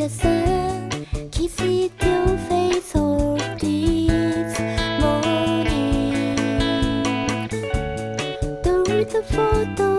the sun the photo.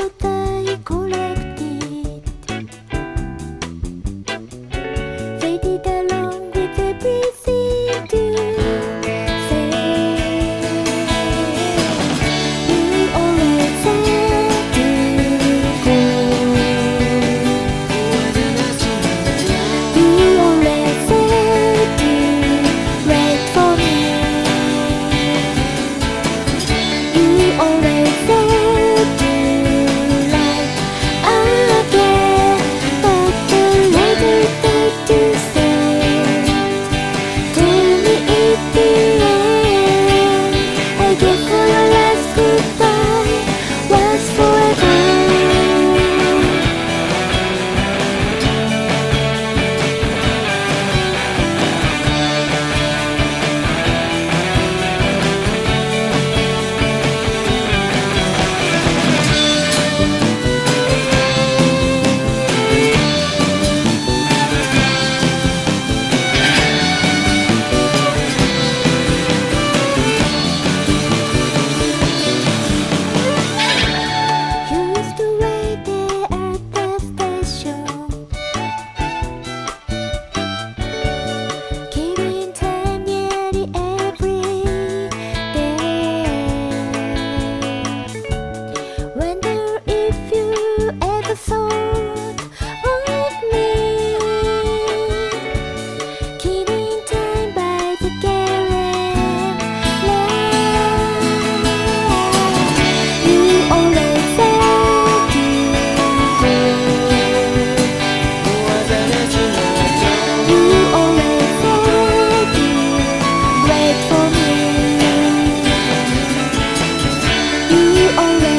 Only.